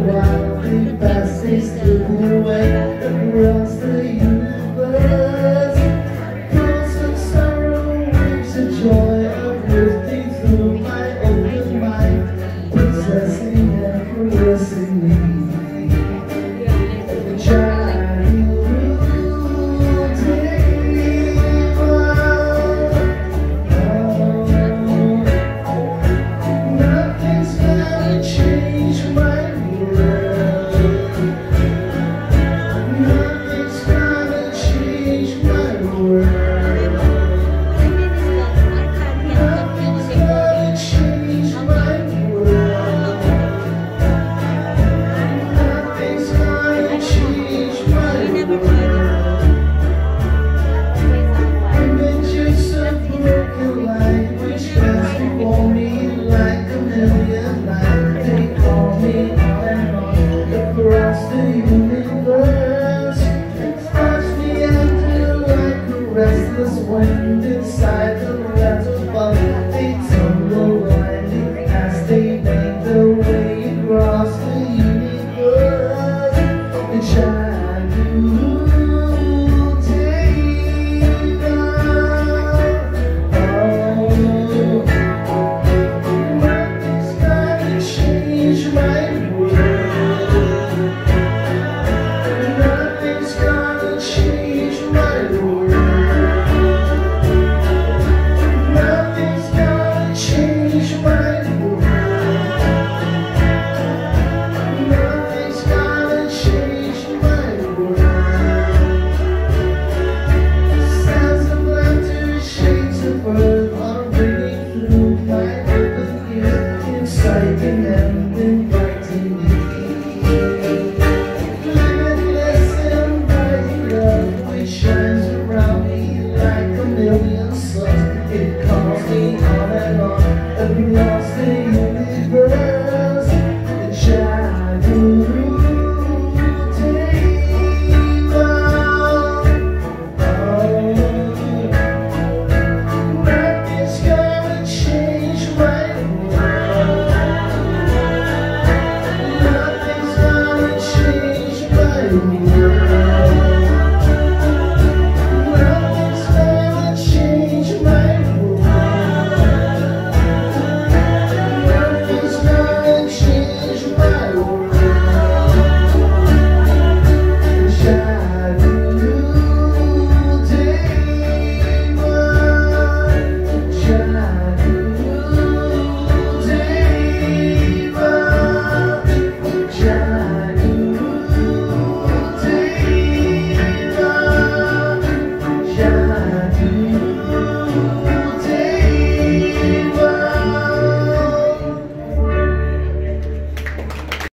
what creep passes through the way. like